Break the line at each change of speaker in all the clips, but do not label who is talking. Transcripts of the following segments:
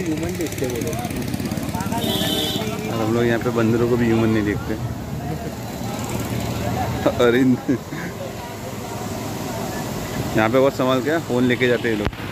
Human देखते
और हम लोग यहाँ पे बंदरों को भी ह्यूमन नहीं देखते। अरे, यहाँ पे बहुत संभाल क्या फ़ोन लेके जाते हैं लोग।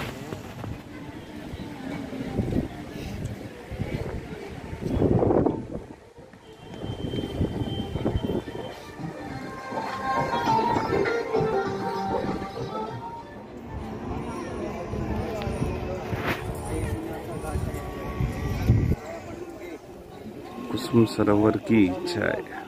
सरोवर की चाय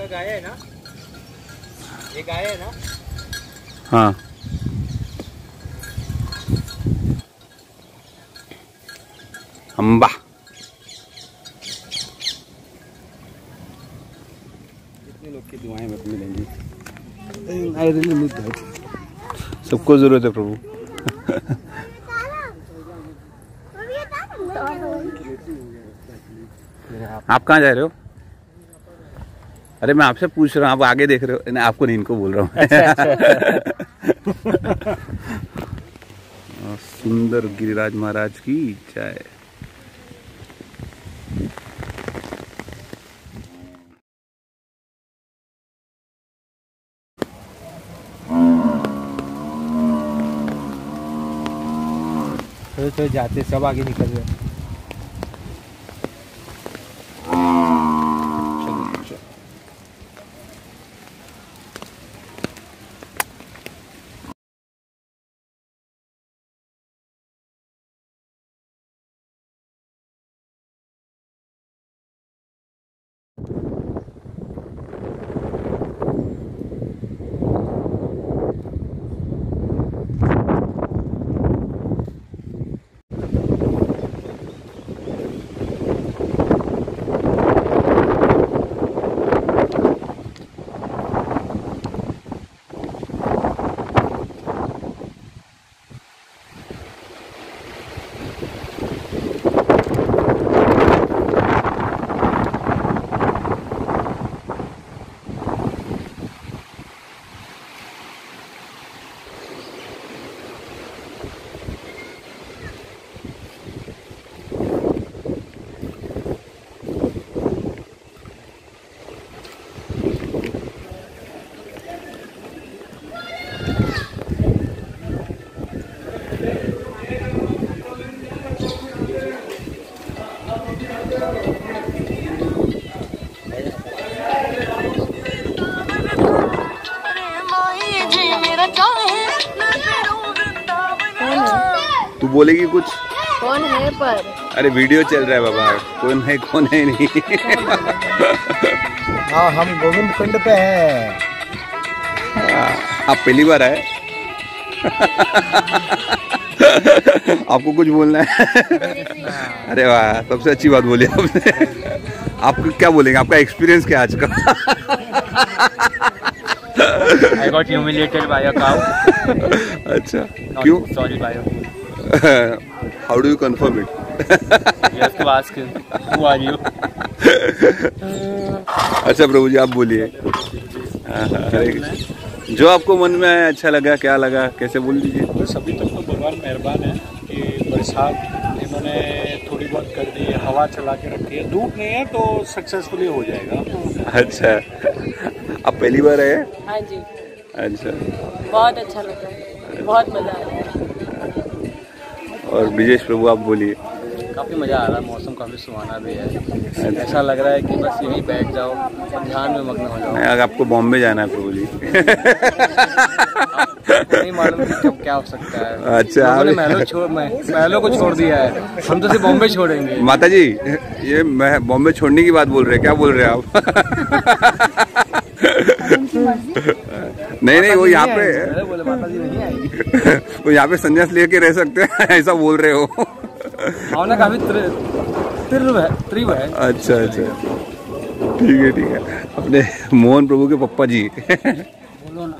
ये गाय है ना? ये गाय है ना?
हाँ। अम्बा। कितने लोग की दुआएँ मत मिलेंगी? आई रियली नीड दैट सबको ज़रूरत है प्रभु। आप कहाँ जा रहे हो? अरे मैं आपसे पूछ रहा हूँ आप आगे देख रहे हो। नहीं आपको नहीं इनको बोल रहा हूँ। और सुंदर गिरिराज महाराज की चाय
चलो जाते सब आगे निकल गए
बोलेगी कुछ?
कौन है पर?
अरे वीडियो चल रहा है बाबा कौन है कौन है नहीं?
हाँ हम गोविंद कुंड पे हैं।
आप पहली बार आए? आपको कुछ बोलना है? अरे वाह सबसे अच्छी बात बोली आपने। आप क्या बोलेंगे? आपका एक्सपीरियंस क्या आज का
I got humiliated by a cow.
अच्छा क्यों?
Sorry by a
how do you confirm it
You have to ask him. Who are you?
अच्छा प्रभु जी आप बोलिए। जो आपको मन में आया अच्छा लगा क्या लगा कैसे बोल दीजिए?
बस अभी तक तो भगवान मेहरबान है कि बरसात इन्होंने थोड़ी बहुत कर दी है हवा चला के रखी है। धूप नहीं है तो सक्सेसफुली हो जाएगा।
अच्छा। आप पहली बार आए
हाँ जी।
अच्छा।
बहुत अच्छा लगा। बहुत मज़ा आया।
और ब्रिजेश प्रभु आप बोलिए।
काफ़ी मज़ा आ रहा है मौसम काफ़ी सुहाना भी है। ऐसा लग रहा है कि बस यहीं बैठ जाओ ध्यान में मग्न हो जाओ।
अगर आपको बॉम्बे जाना है प्रभु जी।
नहीं मालूम कब क्या हो सकता है।
अच्छा,
लोगों ने महलों छोड़ मह- महलों को छोड़ दिया है। हम तो सिर्फ़ बॉम्बे छोड़ेंगे।
माता जी ये मैं बॉम्बे छोड़ने की बात बोल रहे हैं क्या बोल रहे हैं आप? नहीं नहीं वो यहाँ पे वो यहाँ पे संन्यास लेके रह सकते हैं ऐसा बोल रहे हो।
भावना काफ़ी तीव्र है तीव्र है।
अच्छा अच्छा। ठीक आहे ठीक आहे आपले मोहन प्रभू के पप्पा जी।
बोलो ना।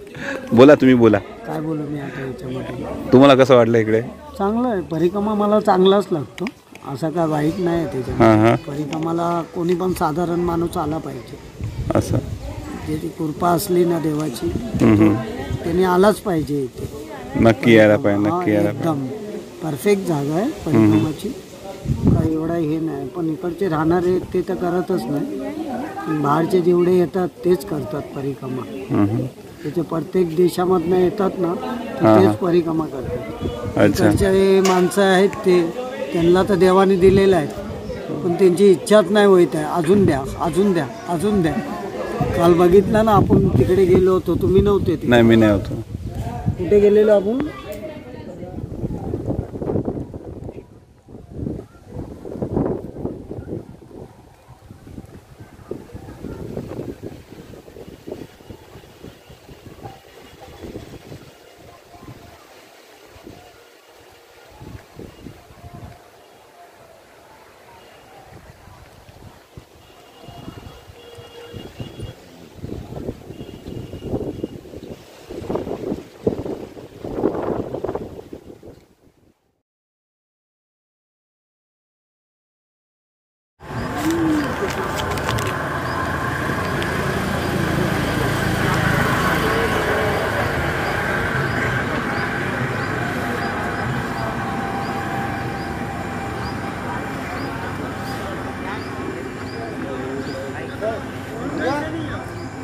बोला तुम्ही बोला।
काय बोलू मी आता याच्यामध्ये?
तुम्हाला कसं वाटलं इकडे?
चांगलं आहे. परिक्रमा मला चांगलाच लागतो. असं काय वाईट नाही
हाँ हाँ.
परिक्रमाला कोणी पण साधारण माणूस आला पाहिजे.
असं.
ज्याची कृपा असली ना देवाची. त्याने आलाच पाहिजे इथे.
नक्की यायला पाहिजे
हा,
नक्की यायला पाहिजे.
एकदम परफेक्ट जागा आहे परिक्रमाची काही एवढा हे नाही पण इकडचे राहणारे ते तर करतच नाही. बाहेरचे जेवढे येतात तेच करतात परिक्रमा.
हम्म, हम्म.
त्याचे प्रत्येक देशामधनं येतात ना तर
हा, हा.
तेच परिक्रमा करतात.
अच्छा.
इकडचे माणसं आहेत ते त्यांना तर देवाने दिलेलं आहे पण त्यांची इच्छाच नाही होत आहे. अजून द्या अजून द्या अजून द्या. काल बघितलं ना आपण तिकडे गेलो होतो. तुम्ही नव्हते
नाही मी नाही होतो.
कुठे गेलेलो आपण?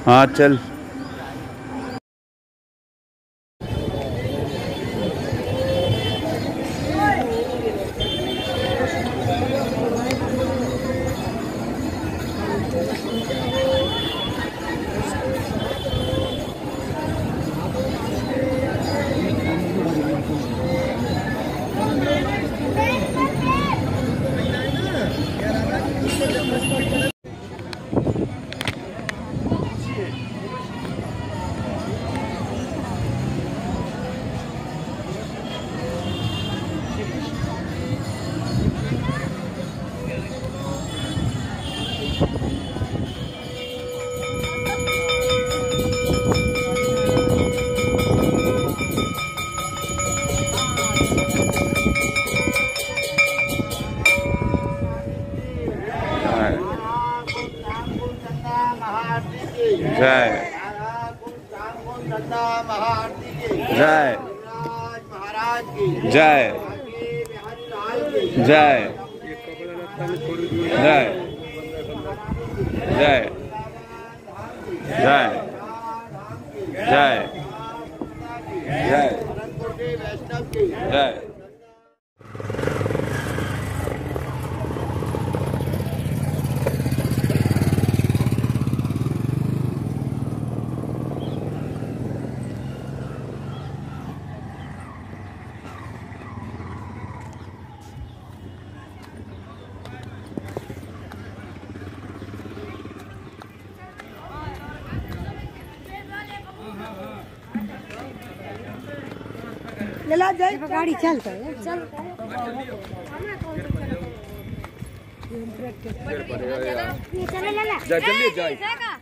हाँ चल।
गाड़ी चलता है
जल्दी जाए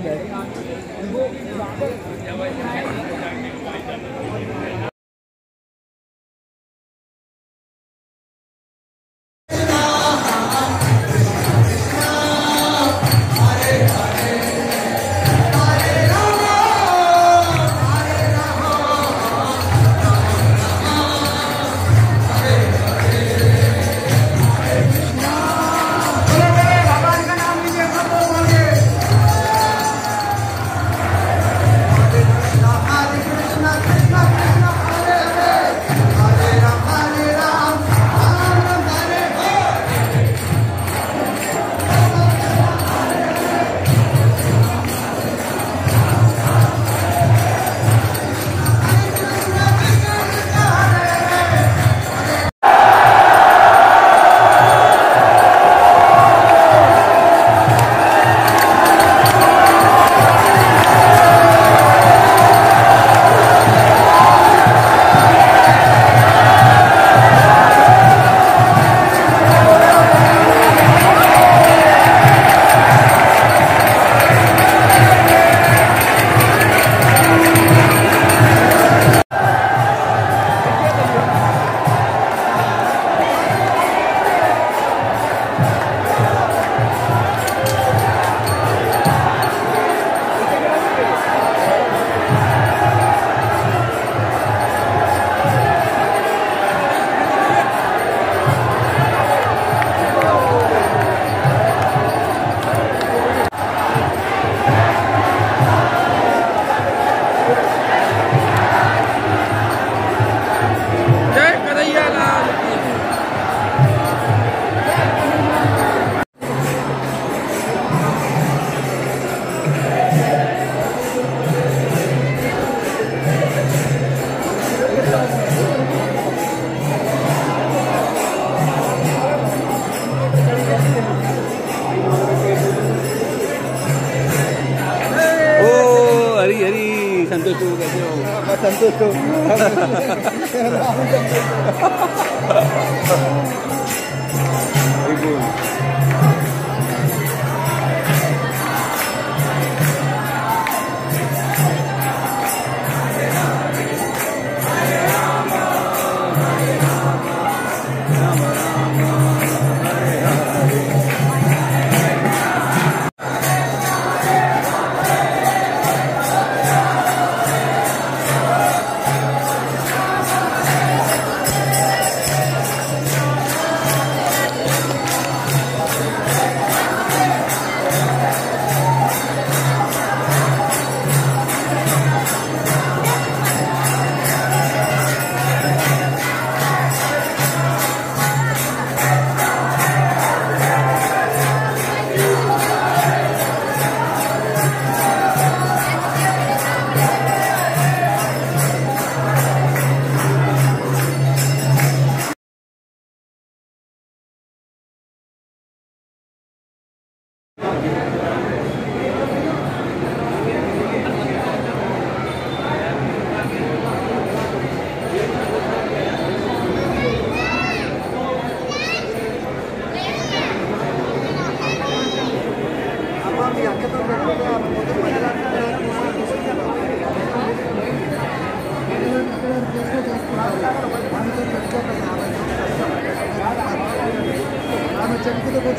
Krishna, Krishna,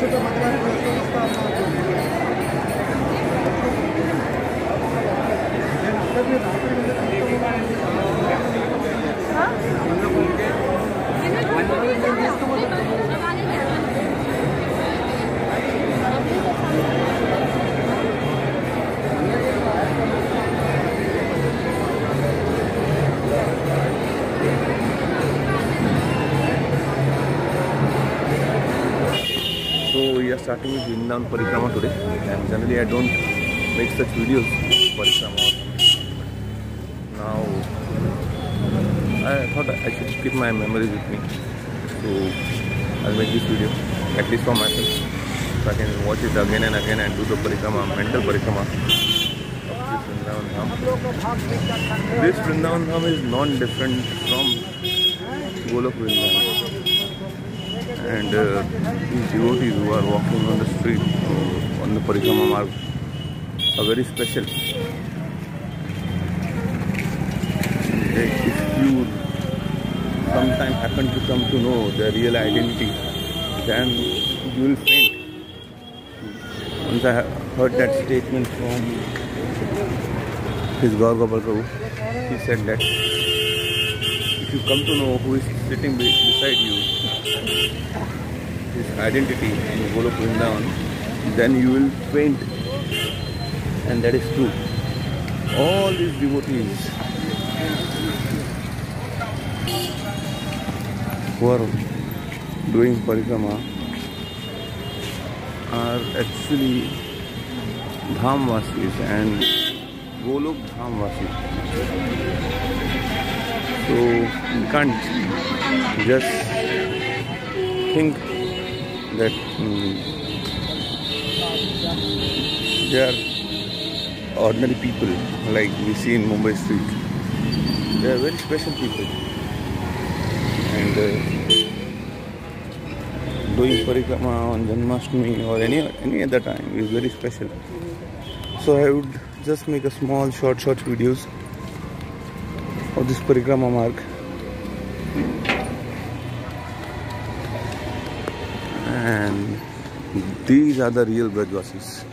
ちょ
っと待っ
てく
ださい。Starting with Vrindavan Parikrama today and generally I don't make such videos Parikrama. Now I thought I should keep my memories with me. So I'll make this video at least for myself. So I can watch it again and again and do the Parikrama, mental Parikrama of this Vrindavan Dham. This Vrindavan Dham is non-different from Golok Vrindavan and uh, these devotees who are walking on the street uh, on the Parikrama Marg are very special. If you sometime happen to come to know their real identity, then you will faint. Once I heard that statement from his Gaur Gopal Prabhu, he said that if you come to know who is sitting beside you, identity in Golok Vrindavan, then you will faint. And that is true. All these devotees who are doing parikrama are actually Dhamvasis and Golok Dhamvasis. So you can't just think that mm, they are ordinary people like we see in Mumbai street. They are very special people. And uh, doing parikrama on Janmashtami or any any other time is very special. So I would just make a small short short videos of this parikrama marg and these are the real Brajvasis.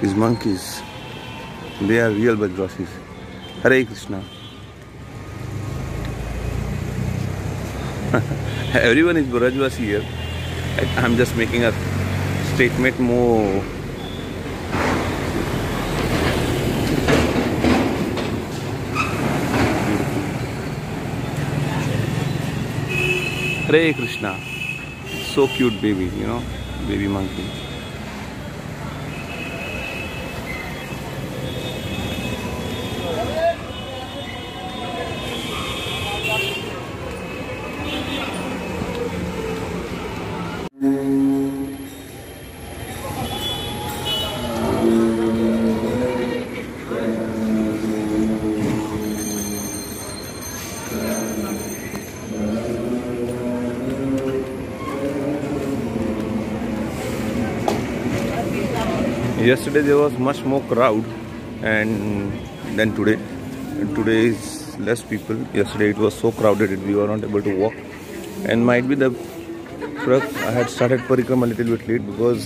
These monkeys, they are real Brajvasis. Hare Krishna. Everyone is Brajvasi here. I'm just making a statement more. Hare Krishna. So cute baby, you know, baby monkey. Yesterday there was much more crowd and than today. Today is less people. Yesterday it was so crowded we were not able to walk. And might be the i had started parikram a little bit late because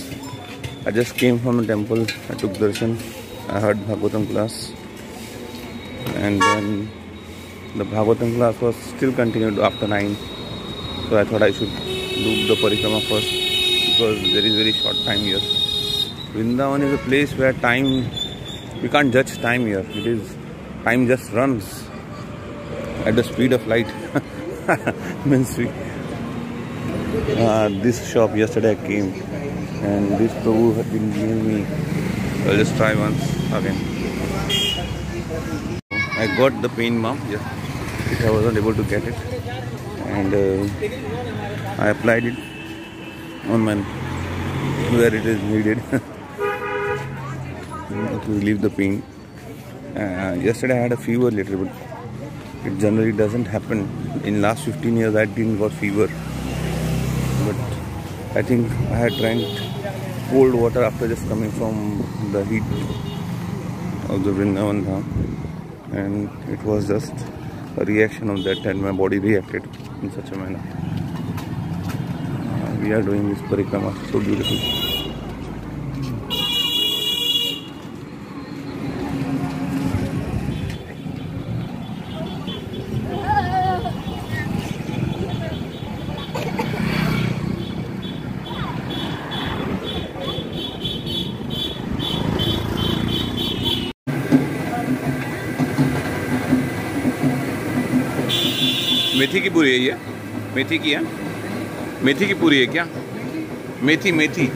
i just came from the temple. I took darshan. I heard bhagavatam class. And then the bhagavatam class was still continued after 9 so i thought i should do the parikrama first because there is very short time here Vrindavan is a place where time, we can't judge time here. It is, time just runs at the speed of light. Means we, uh, this shop yesterday I came and this Prabhu had been giving me, I'll just try once again. I got the pain balm, yeah, I wasn't able to get it. And uh, I applied it on my, where it is needed. to relieve the pain. Uh, yesterday I had a fever little bit. It generally doesn't happen. In last 15 years I didn't got fever. But I think I had drank cold water after just coming from the heat of the Vrindavan Dham. And it was just a reaction of that and my body reacted in such a manner. Uh, we are doing this parikrama so beautiful. मेथी की पूरी है ये? मेथी की है? मेथी की पूरी है क्या? मेथी मेथी।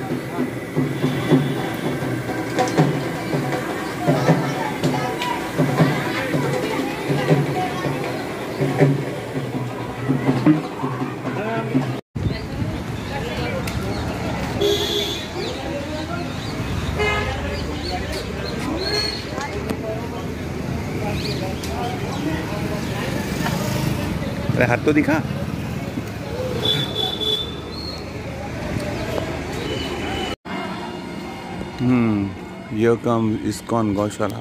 तो दिखा। हम्म यो कम इसकॉन गौशाला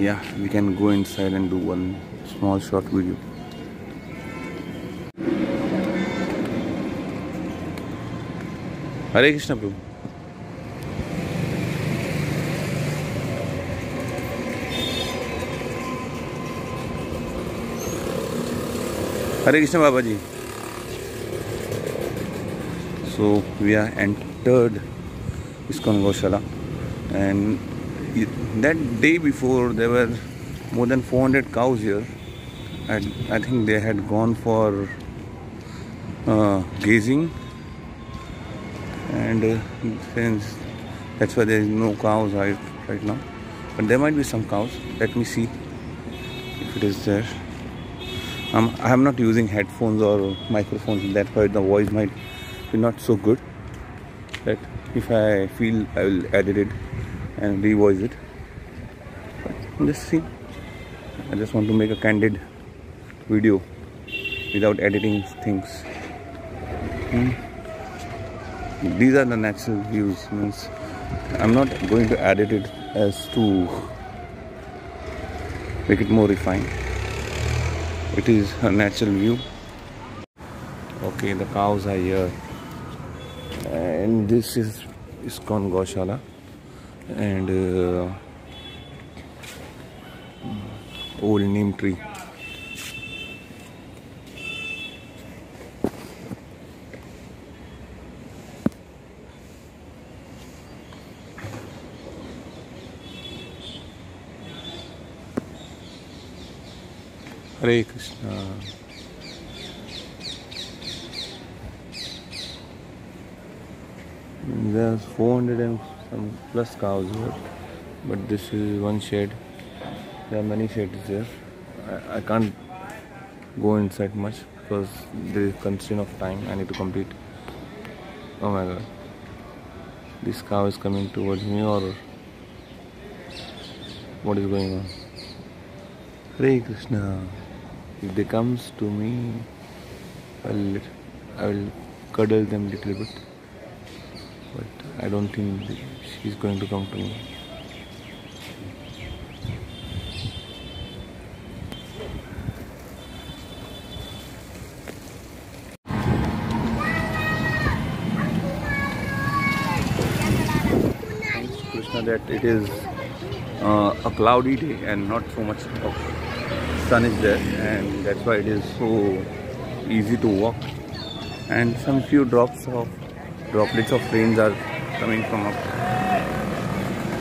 या we can go inside and do one small short video Hare Krishna Prabhu Hare Krishna Babaji. So we are entered ISKCON Gaushala and that day before there were more than 400 cows here. I think they had gone for uh, gazing and uh, since that's why there is no cows right now. But there might be some cows. Let me see if it is there um, I am not using headphones or microphones that's why the voice might be not so good. But if I feel I will edit it and revoice it. But just see. I just want to make a candid video without editing things. Hmm. these are the natural views means I'm not going to edit it as to make it more refined it is a natural view. Okay the cows are here. And this is ISKCON Gaushala and uh, old neem tree Hare Krishna There's 400 and some plus cows here, but this is one shed. There are many sheds there. I, I can't go inside much because there is constraint of time. I need to complete. Oh my god. This cow is coming towards me or what is going on? Hare Krishna. If they comes to me, I'll, I will cuddle them little bit but I don't think he's going to come to me. Krishna that it is uh, a cloudy day and not so much of sun is there and that's why it is so easy to walk. And some few drops of droplets of rains are coming from up.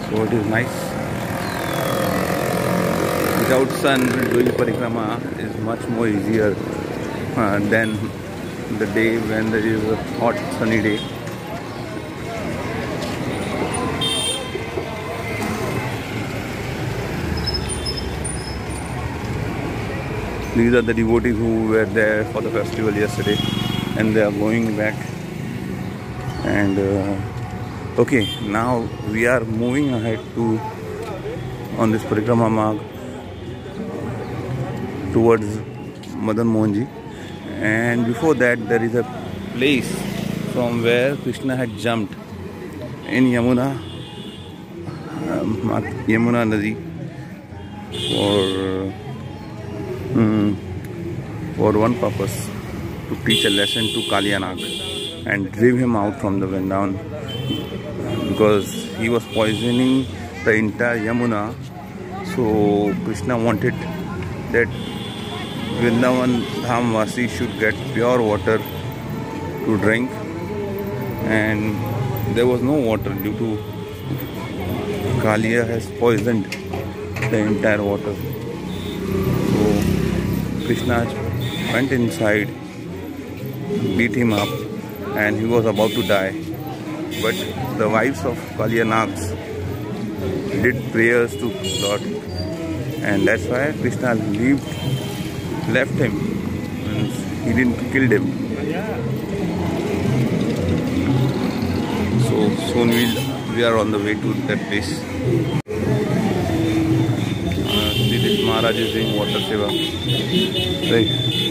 So it is nice. Without sun doing parikrama is much more easier uh, than the day when there is a hot sunny day these are the devotees who were there for the festival yesterday and they are going back and uh, okay now we are moving ahead to on this parikrama marg towards madan mohanji and before that there is a place from where krishna had jumped in yamuna um, yamuna nadi for mm, for one purpose to teach a lesson to Kalyanag and drive him out from the Vrindavan because he was poisoning the entire Yamuna. So Krishna wanted that Vrindavan Dhamvasi should get pure water to drink and there was no water due to Kalia has poisoned the entire water. So Krishna went inside, beat him up, and he was about to die. But the wives of Kalyanags did prayers to Lord, and that's why Krishna lived, left him. He didn't kill him. So soon we'll, we are on the way to that place. Uh, Maharaj is doing water seva. Right.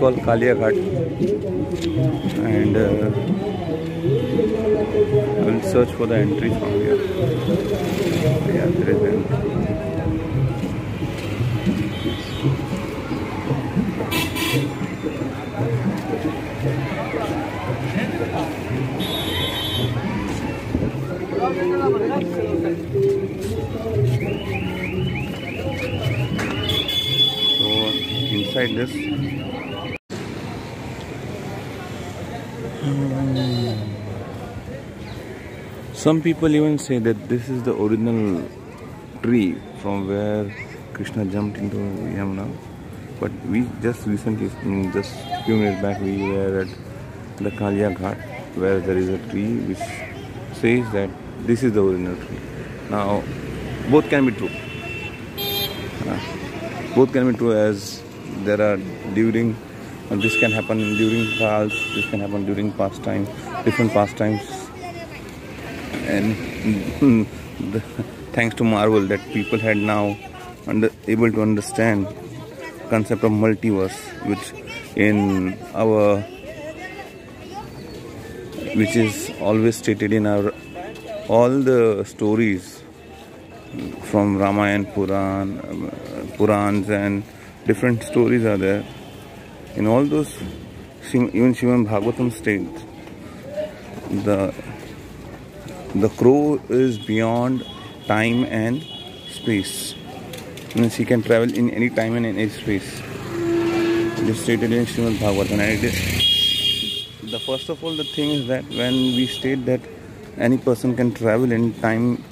Called Kalia Ghat and uh, I will search for the entry from here. Yeah, there is. So inside this Some people even say that this is the original tree from where Krishna jumped into Yamuna. But we just recently, mm, just few minutes back, we were at the Kalia Ghat where there is a tree which says that this is the original tree. Now, both can be true. Uh, both can be true as there are during uh, this can happen during trials, this can happen during pastime, different pastimes and mm, the, thanks to Marvel that people had now under, able to understand concept of multiverse which in our which is always stated in our all the stories from Ramayana, Puran, Purans and different stories are there. In all those even Srimad Bhagavatam states the the crow is beyond time and space. Means he can travel in any time and any space. It is stated in Srimad Bhagavatam. And it is, the first of all, the thing is that when we state that any person can travel in time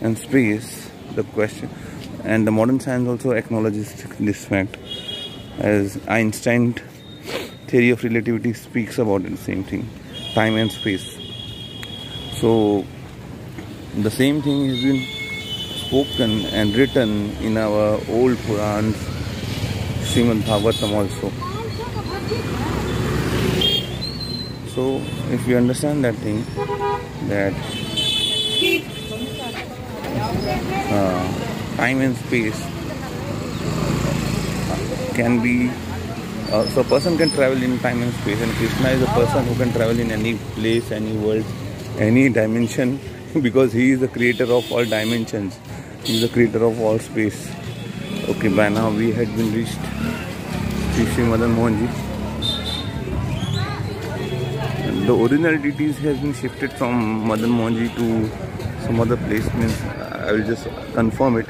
and space, the question, and the modern science also acknowledges this fact, as Einstein theory of relativity speaks about the same thing, time and space. So the same thing has been spoken and written in our old Purans, Srimad Bhagavatam also. So if you understand that thing, that uh, time and space can be uh, so a person can travel in time and space and krishna is a person who can travel in any place any world any dimension because he is the creator of all dimensions. He is the creator of all space. Okay by now we had been reached. Sri Madan Mohanji the original deities has been shifted from Madan Mohanji to some other place means I will just confirm it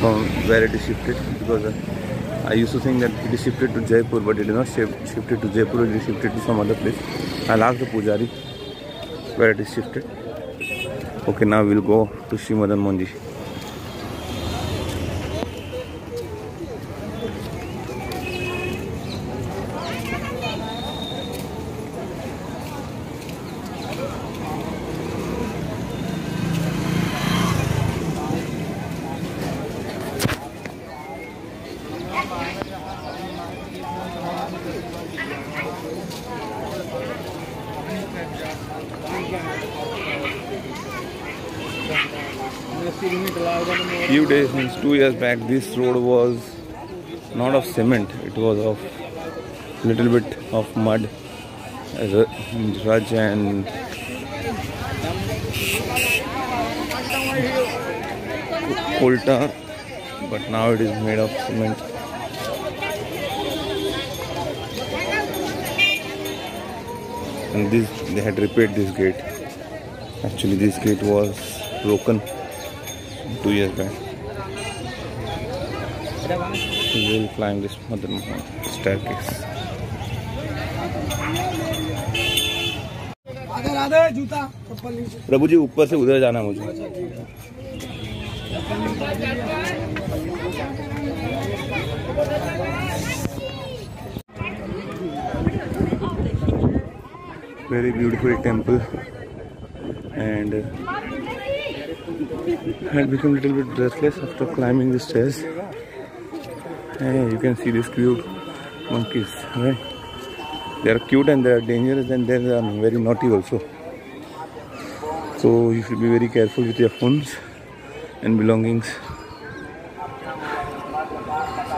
from where it is shifted because uh, I used to think that it is shifted to Jaipur but it is not shifted to Jaipur it is shifted to some other place. I'll ask the Pujari where it is shifted. Okay now we'll go to Sri Madan Mohanji few days means two years back this road was not of cement. It was of little bit of mud. Rudge and coal but now it is made of cement. And this they had repaired this gate. Actually this gate was broken two years back will climb this Madan Mohan staircase Prabhu ji ऊपर से उधर जाना मुझे very beautiful temple and uh, I had become a little bit breathless after climbing the stairs. Hey, you can see these cute monkeys, right? They are cute and they are dangerous and they are very naughty also. So you should be very careful with your phones and belongings.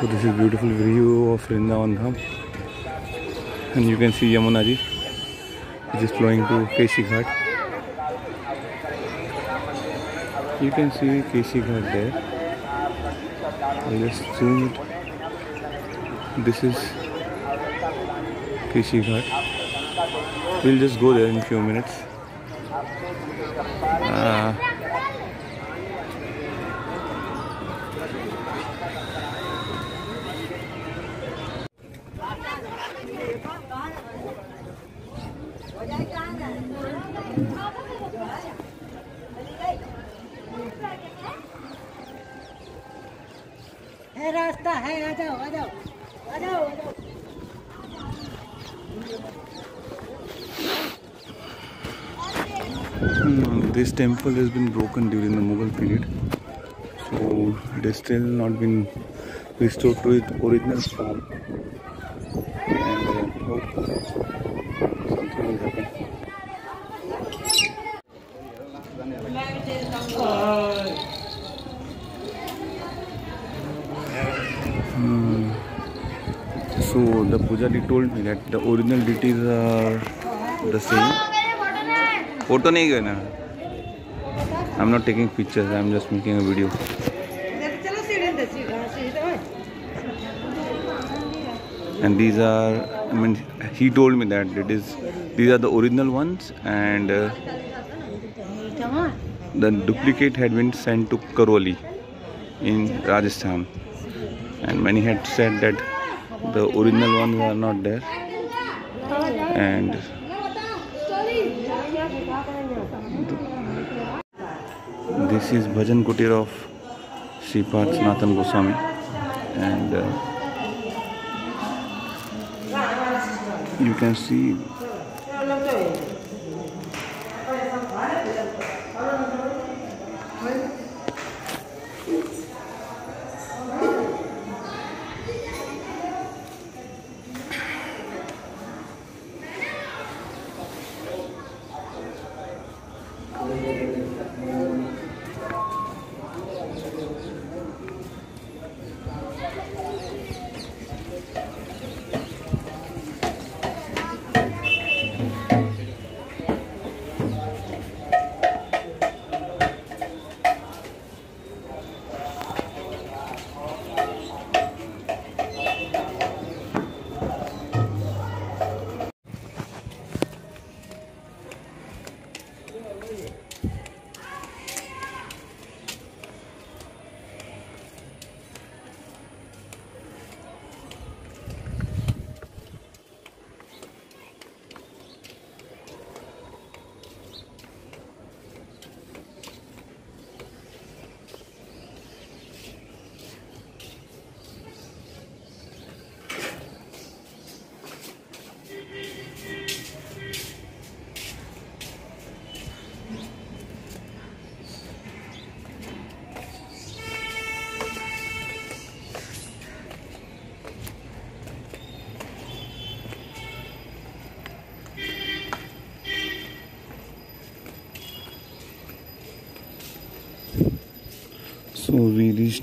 So this is beautiful view of Vrindavan Dham. And you can see Yamuna ji which is flowing to Keshi Ghat. You can see Keshi Ghat there. I just zoomed. This is Keshi Ghat will just go there in few minutes temple has been broken during the Mughal period, so it has still not been restored to its original form. And uh, hope something will happen. Hmm. So the pujari told me that the original deities are the same. Photo नहीं गए ना I'm not taking pictures,
I'm just making a video.
And these are, I mean, he told me that it is, these are the original ones and uh, the duplicate had been sent to Karauli in Rajasthan. And many had said that the original ones are not there. And this is Bhajan Kutir of Shripad Sanatan Goswami and you can see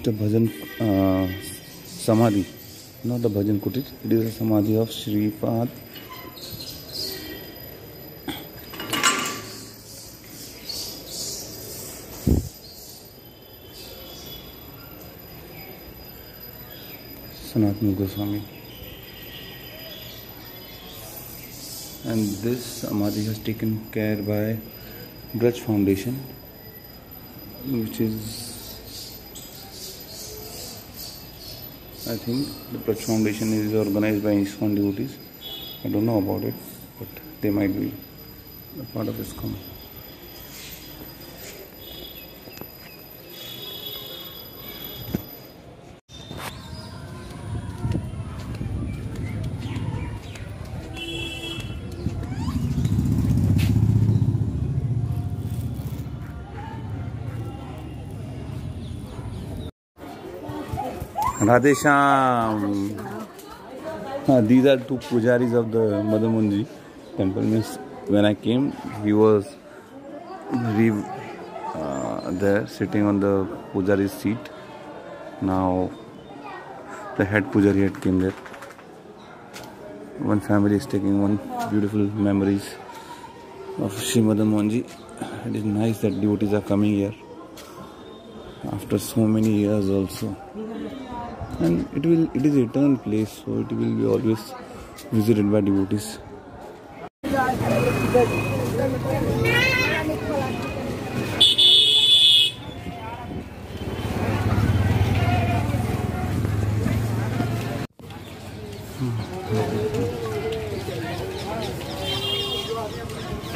the bhajan uh, samadhi, not the bhajan kutir. It is a samadhi of Shri Pad. Sanatana Goswami. And this samadhi has taken care by Grudge Foundation, which is I think the Braj Foundation is organized by ISKCON devotees. I don't know about it, but they might be a part of ISKCON. Radhe Shyam. Uh, these are two pujaris of the Madan Mohanji temple. Means when I came, he was uh, there sitting on the pujari's seat. Now the head pujari had came there. One family is taking one beautiful memories of Srimad Monji. It is nice that devotees are coming here after so many years also and it will it is eternal place so it will be always visited by devotees.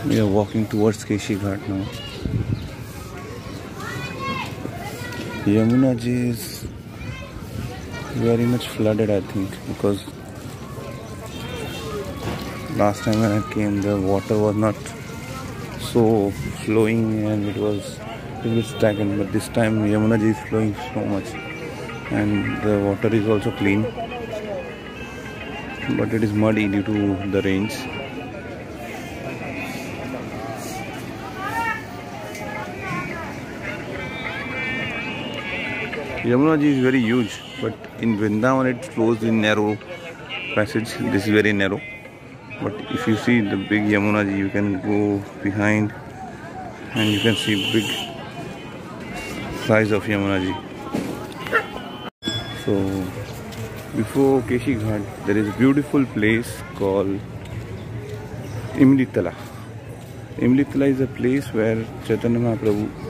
We are walking towards Keshi Ghat now. Yamuna ji is very much flooded I think because last time when I came the water was not so flowing and it was a bit stagnant but this time Yamuna is flowing so much and the water is also clean but it is muddy due to the rains Yamuna ji is very huge but in Vrindavan it flows in narrow passage. This is very narrow. But if you see the big Yamuna ji you can go behind and you can see big size of Yamuna ji. So before Keshi Ghat there is a beautiful place called Imlitala Imlitala is a place where Chaitanya Mahaprabhu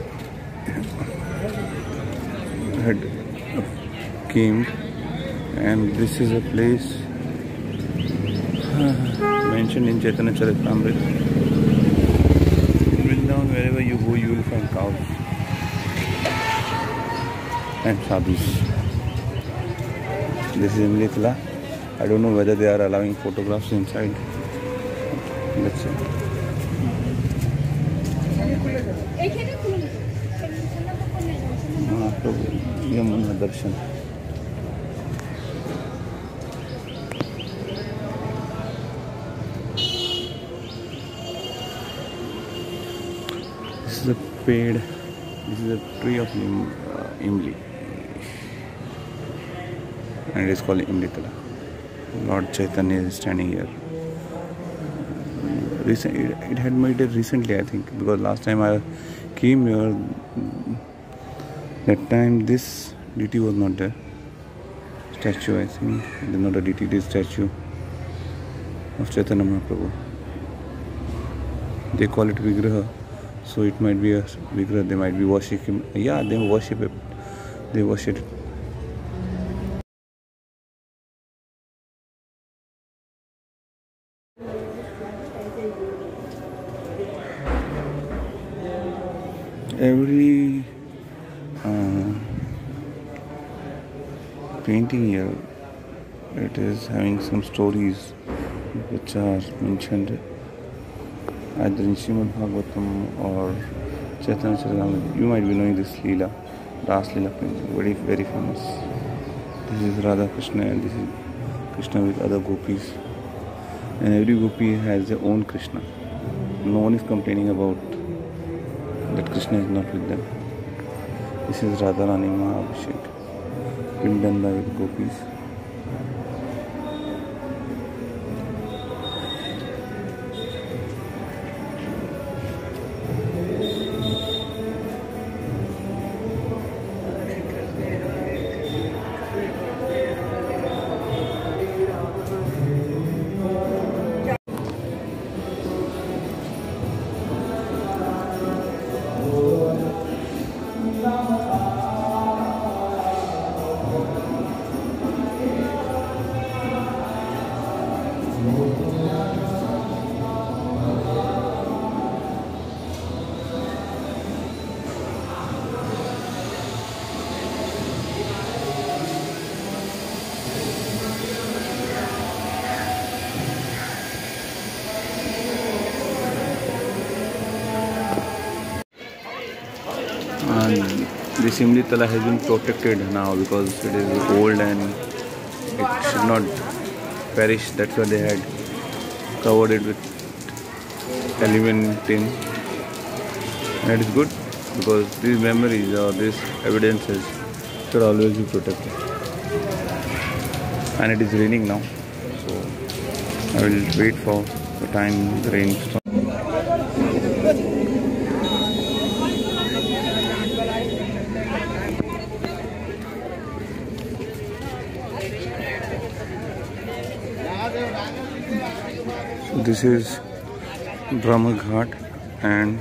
had came and this is a place uh, mentioned in Chaitanya Charitamrita. Vrindavan, wherever you go, you will find cows and sadhus. This is Imlitala. I don't know whether they are allowing photographs inside. Let's see. Yamuna darshan This is a paid, this is a tree of Im, uh, Imli. And it is called Imlitala. Lord Chaitanya is standing here. Recent, it, it had made it recently, I think, because last time I came here, that time this deity was not there. Statue, I think, not a deity, it is statue of Chaitanya Mahaprabhu. They call it Vigraha. So it might be a Vigraha, they might be worshipping. Yeah, they worship it. They worship it. Every painting here, it is having some stories which are mentioned either in Srimad Bhagavatam or Chaitanya Charitamrita. You might be knowing this Leela, Ras Leela painting, very very famous. This is Radha Krishna and this is Krishna with other gopis. And every gopi has their own Krishna. No one is complaining about that Krishna is not with them. This is Radharani Mahabhishek. Been done by this has been protected now because it is old and it should not perish. That's why they had covered it with aluminum tin. And it is good because these memories or these evidences should always be protected. And it is raining now, so I will wait for the time the rain stops. This is Brahma Ghat and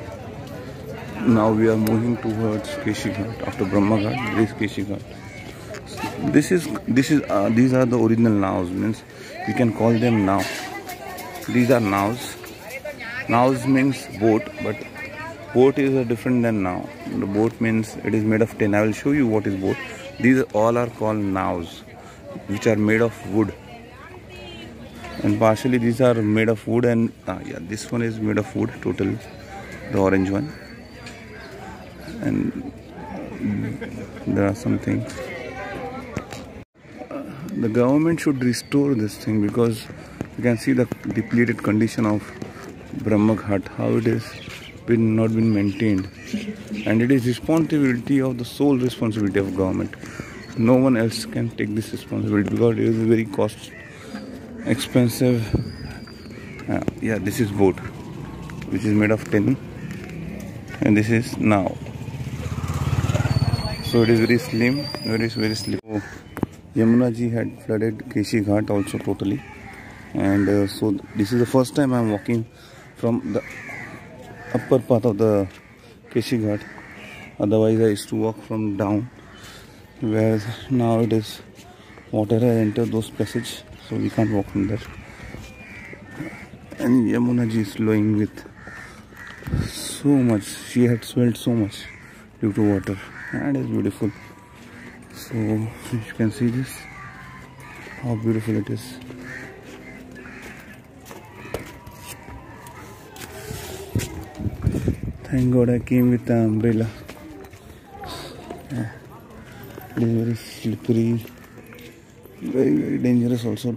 now we are moving towards Keshi Ghat. After Brahma Ghat, this Keshi Ghat. This is this is uh, these are the original naws means we can call them now. These are naws. Naws means boat, but boat is a different than now. The boat means it is made of tin. I will show you what is boat. These all are called naws, which are made of wood and partially these are made of wood and uh, yeah this one is made of wood total the orange one. And there are some things. The government should restore this thing because you can see the depleted condition of Brahma Ghat how it is been not been maintained. And it is responsibility of the sole responsibility of government. No one else can take this responsibility because it is very cost expensive. Uh, yeah this is boat which is made of tin and this is now. So it is very slim very very slim. Oh, Yamuna ji had flooded Keshi Ghat also totally. And uh, so this is the first time I am walking from the upper part of the Keshi Ghat. Otherwise I used to walk from down where now it is water has entered those passage so we can't walk from there. And Yamuna ji is flowing with so much. She had swelled so much due to water. And it's beautiful. So you can see this how beautiful it is. Thank god I came with the umbrella. Yeah. it is very slippery dañ resol sol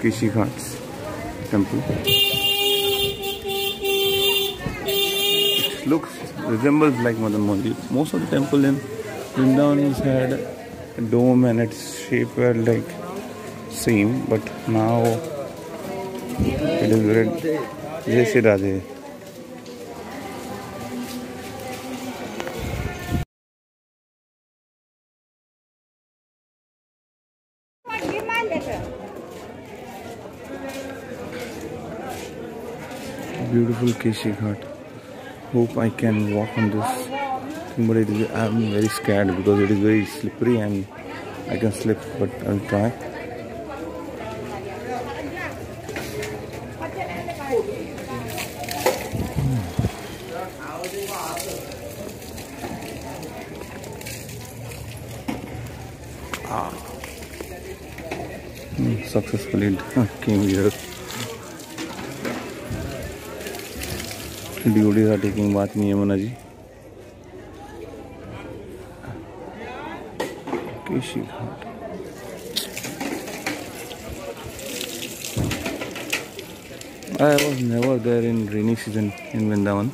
Kishi Ghats temple it looks resembles like Madan Mandir. most of the temple in Vrindavan had a dome and its shape were like same but now it is red. Jai Radhe Rikishi Ghat. Hope I can walk on this. But it is, I'm very scared because it is very slippery and I can slip, but I'll try. Hmm. Ah. Hmm, successfully came here. In Yamuna ji. Keshi Ghat. I was never there in rainy season in Vrindavan.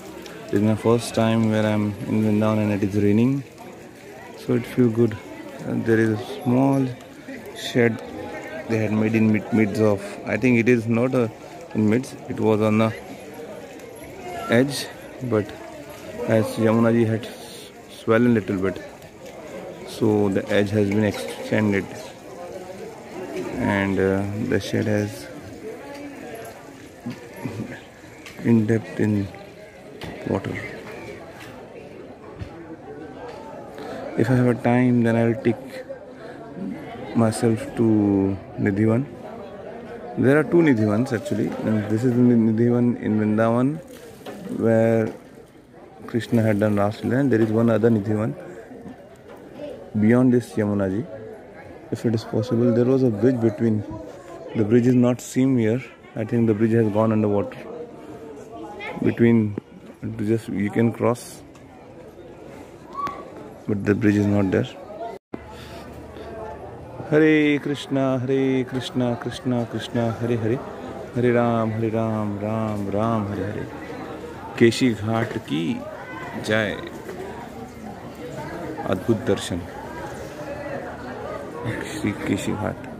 Is my first time where I'm in Vrindavan and it is raining. So it feels good. And there is a small shed they had made in mid midst of. I think it is not a, in midst. It was on the edge, but as Yamunaji had swollen a little bit, so the edge has been extended, and uh, the shed has in depth in water. If I have a time, then I will take myself to Nidhivan. There are two Nidhivans actually. This is Nidhivan in Vrindavan where Krishna had done last Leela, and there is one other Nidhivan beyond this Yamunaji. If it is possible, there was a bridge between. The bridge is not seen here. I think the bridge has gone underwater. Between, just you can cross, but the bridge is not there. Hare Krishna, Hare Krishna, Krishna Krishna, Hare Hare, Hare Ram, Hare Ram, Ram Ram, Hare Hare. Keshi Ghat की जय। अद्भुत दर्शन। श्री केशी घाट।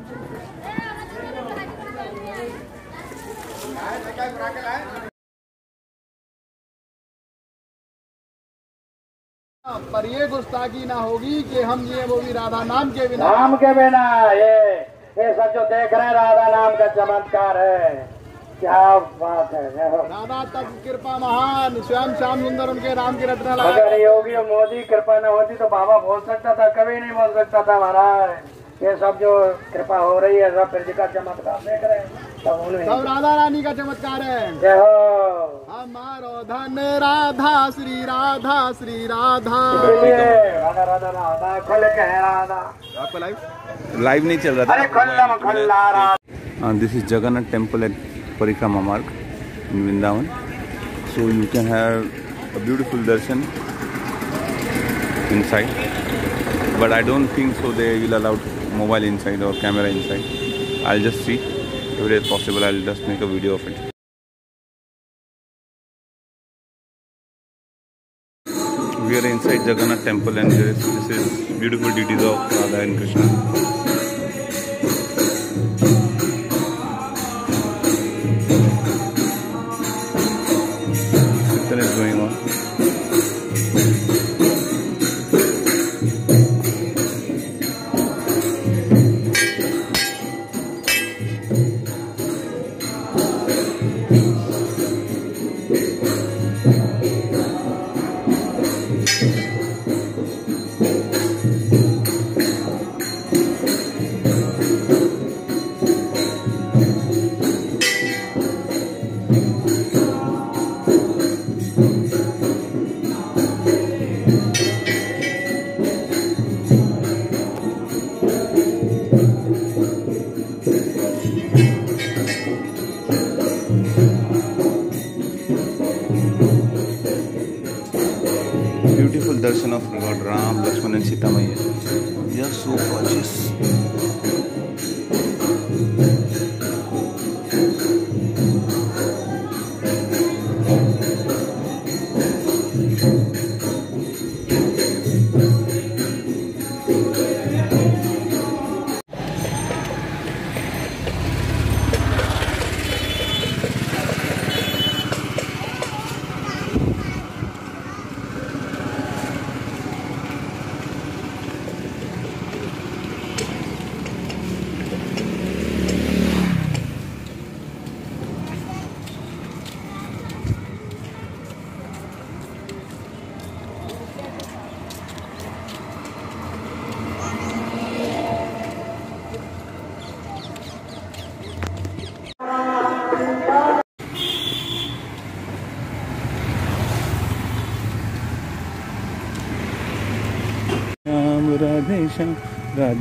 पर ये गुस्ताखी ना होगी कि हम ये वो भी राधा नाम के बिना
नाम के बिना ये ये सब जो देख रहे हैं राधा नाम का चमत्कार है। क्या बात है।
राधा तक कृपा महान स्वयं श्याम सुंदर उनके राम की रचना
अगर योगी और मोदी कृपा न होती तो बाबा बोल सकता था कभी नहीं बोल सकता था महाराज। ये सब जो कृपा हो रही है सब फिर का चमत्कार देख रहे हैं। सब
सब राधा रानी का चमत्कार है।
जय हो।
हमारो धन राधा श्री राधा श्री राधा।
राधा राधा राधा खुल के है राधा।
आपका लाइव
लाइव नहीं चल रहा
अरे खुल्लम खुल्ला राधा।
था this is Jagannath temple at Parikrama Marg in Vrindavan. So you can have a beautiful darshan inside. But I don't think so they will allow mobile inside or camera inside. I'll just see if it is possible. I'll just make a video of it. We are inside Jagannath temple and this is beautiful deities of Radha and Krishna.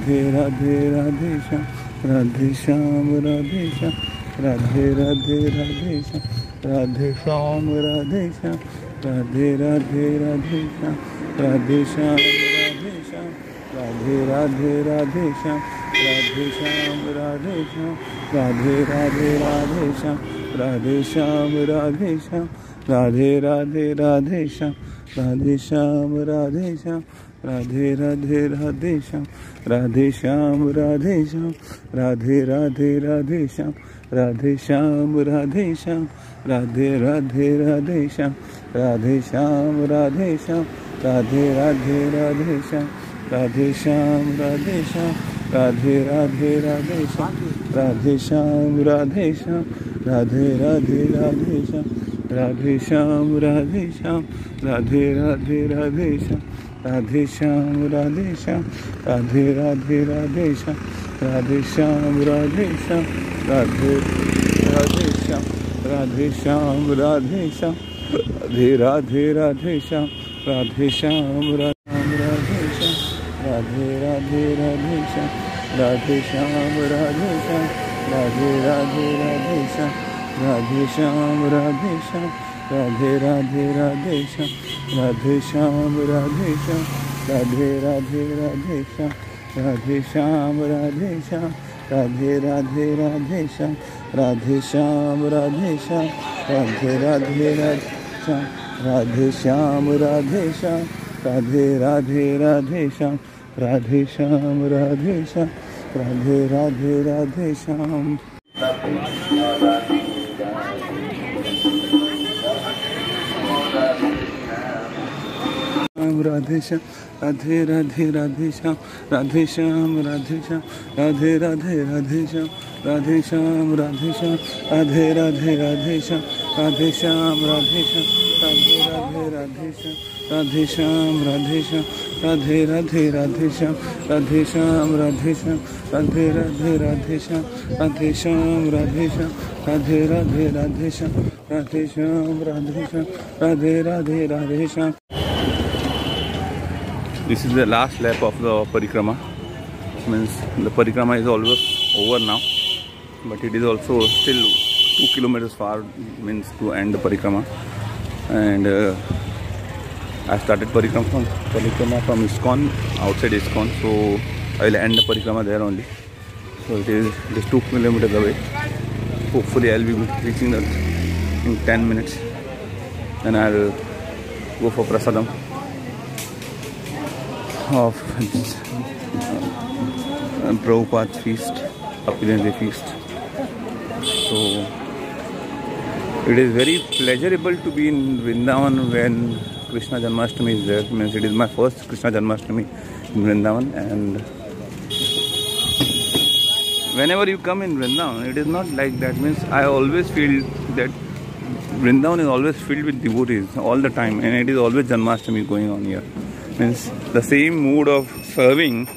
Radhe Radhe Radhe Shyam Radhe Shyam Radhe Shyam Radhe Radhe Radhe Shyam Radhe Shyam Radhe Shyam Radhe Radhe Radhe Shyam Radhe Shyam Radhe Shyam Radhe Radhe Radhe Shyam Radhe Shyam Radhe Shyam Radhe Radhe Radhe Shyam Radhe Shyam Radhe Shyam Radhe Radhe Radhe Shyam Radhe Shyam Radhe Shyam Radhe Radhe Radhe Shyam Radhe Shyam Radhe Shyam Radhe Radhe Radhe Shyam Radhe Shyam Radhe Shyam Radhe Radhe Radhe Shyam Radhe Shyam Radhe Shyam Radhe Radhe Radhe Shyam Radhe Shyam Radhe Shyam Radhe Radhe Radhe Shyam Radhe Shyam Radhe Shyam Radhe Radhe Radhe Shyam Radhe Shyam Radhe Shyam Radhe Radhe Radhe Shyam Radhe Shyam Radhe Shyam Radhe Radhe Radhe Shyam Radhe Shyam Radhe Shyam Radhe Radhe Shyam Radhe Shyam Radhe Shyam Radhe Radhe Radhe Shyam Radhe Shyam Ram Radhe Shyam Radhe Radhe Radhe Shyam Radhe Shyam Radhe Shyam Radhe Radhe Radhe Shyam Radhe Shyam Radhe Shyam Radhe Radhe Radhe Shyam Radhe Shyam Radhe Shyam Radhe Radhe Radhe Shyam Radhe Shyam Radhe Shyam Radhe Radhe Radhe Shyam Radhe Shyam Radhe Shyam Radhe Radhe Radhe Shyam Radhe Shyam Radhe Shyam Radhe Radhe Radhe Shyam Radhe Shyam Radhe Shyam Radhe Radhe Radhe Shyam Shyam Radhe Shyam Radhe Radhe Radhe Shyam Radhe Shyam Radhe Shyam Radhe Radhe Radhe Shyam Radhe Shyam Radhe Shyam Radhe Radhe Radhe Shyam Radhe Shyam Radhe Shyam Radhe Radhe Radhe Shyam Radhe Shyam Radhe Shyam Radhe Radhe Radhe Shyam Radhe Shyam Radhe Shyam Radhe Radhe Radhe Shyam Radhe Shyam Radhe Shyam Radhe Radhe Radhe Shyam This is the last lap of the parikrama. Means the parikrama is almost over now, but it is also still two kilometers far. Means to end the parikrama, and uh, I started parikrama from parikrama from ISKCON outside ISKCON, so I will end the parikrama there only. So it is just two kilometers away. Hopefully, I'll be reaching that in 10 minutes, and I'll go for prasadam of uh, Prabhupada's feast, Apilendra feast. So it is very pleasurable to be in Vrindavan when Krishna Janmashtami is there. Means it is my first Krishna Janmashtami in Vrindavan and whenever you come in Vrindavan, it is not like that. Means I always feel that Vrindavan is always filled with devotees all the time and it is always Janmashtami going on here. Means the same mood of serving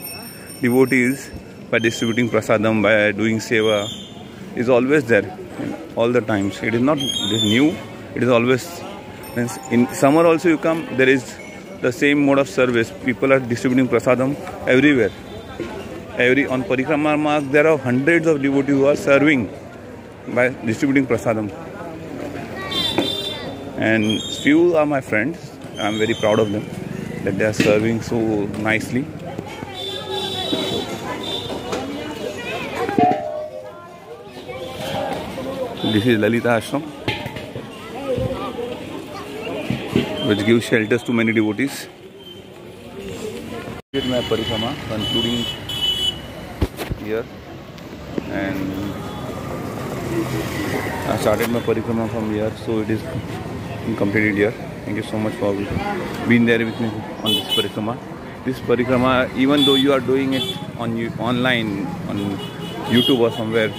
devotees by distributing prasadam, by doing seva is always there all the times. It is not this new, it is always means in summer also you come, there is the same mode of service. People are distributing prasadam everywhere. Every on parikrama marg there are hundreds of devotees who are serving by distributing prasadam. And few are my friends. I am very proud of them that they are serving so nicely. This is Lalita Ashram, which gives shelters to many devotees. Did my parikrama, concluding here, and I started my parikrama from here, so it is completed here. Thank you so much for being there with me on this parikrama. This parikrama, even though you are doing it on you online on YouTube or somewhere,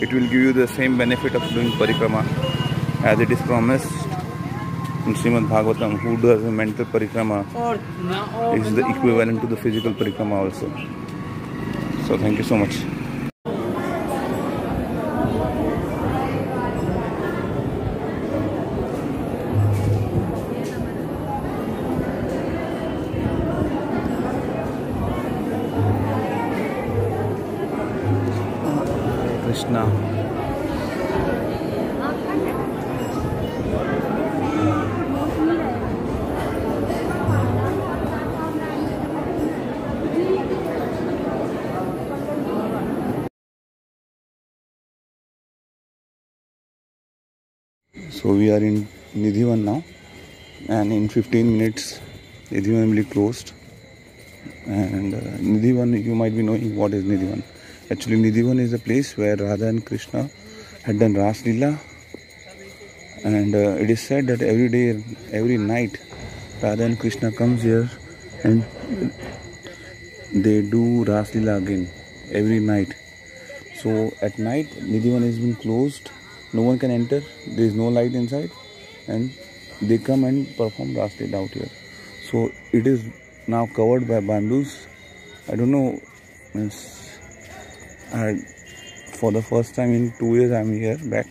it will give you the same benefit of doing parikrama as it is promised in Srimad Bhagavatam. Who does a mental parikrama is the equivalent to the physical parikrama also. So thank you so much. So we are in Nidhivan now, and in 15 minutes, Nidhivan will be closed. And uh, Nidhivan, you might be knowing what is Nidhivan. Actually, Nidhivan is a place where Radha and Krishna had done Ras Leela, and uh, it is said that every day, every night, Radha and Krishna comes here and they do Ras Leela again every night. So at night, Nidhivan has been closed No one can enter. There is no light inside, and they come and perform Ras Leela out here. So it is now covered by bamboos. I don't know. Means I, for the first time in two years, I'm here back.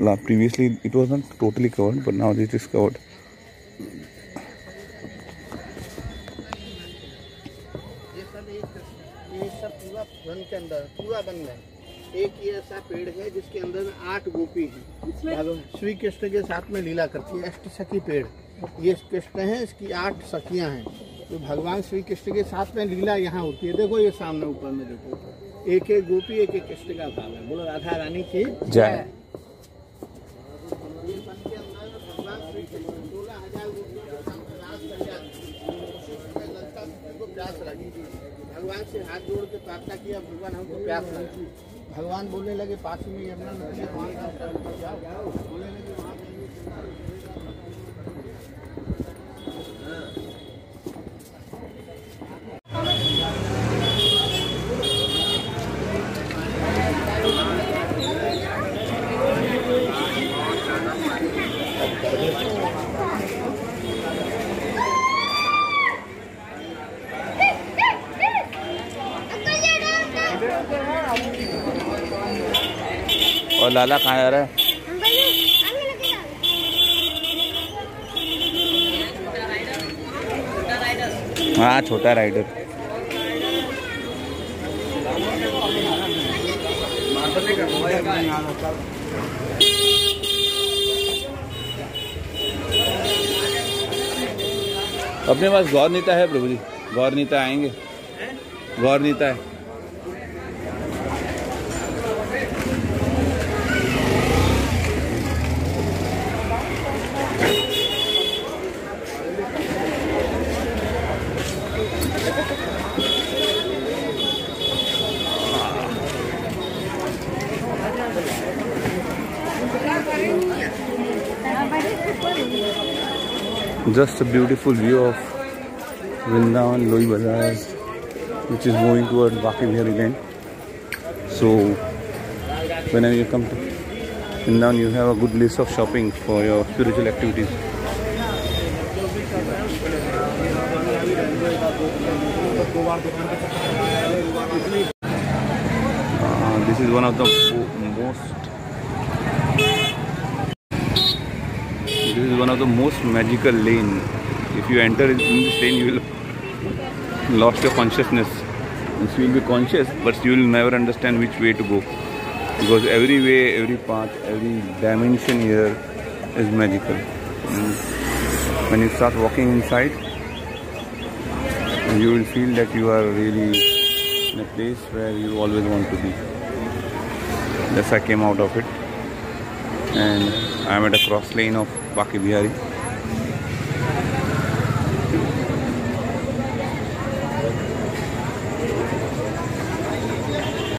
La- Previously, it was not totally covered, but now it is covered.
ये सब एक ये सब पूरा one के अंदर पूरा one में एक ये ऐसा पेड़ है जिसके अंदर में आठ गोपी है। श्री कृष्ण के साथ में लीला करती है अष्ट सखी पेड़। ये कृष्ण है इसकी आठ सखियाँ हैं। तो भगवान श्री कृष्ण के साथ में लीला यहाँ होती है। देखो ये सामने ऊपर में देखो। एक एक गोपी एक एक कृष्ण का भाव है। बोलो राधा रानी की
जय।
भगवान से हाथ जोड़ के प्रार्थना किया भगवान हमको प्यास लगी। भगवान बोलने लगे पास में यमुना नदी बोलने लगे वहाँ
और लाला कहाँ जा रहा है? हाँ छोटा राइडर अपने पास गौर नीता है प्रभु जी। गौर नीता आएँगे। गौर नीता है। Just a beautiful view of Vrindavan, Loi Bazaar, which is moving toward Baki here again. So, whenever you come to Vrindavan, you have a good list of shopping for your spiritual activities. Uh, this is one of the mo- most This is one of the magical lane. If you enter in this lane, you will lost your consciousness. You will be conscious, but you will never understand which way to go. Because every way, every path, every dimension here is magical. And when you start walking inside, you will feel that you are really in a place where you always want to be. Thus I came out of it and I am at a cross lane of Banke Bihari.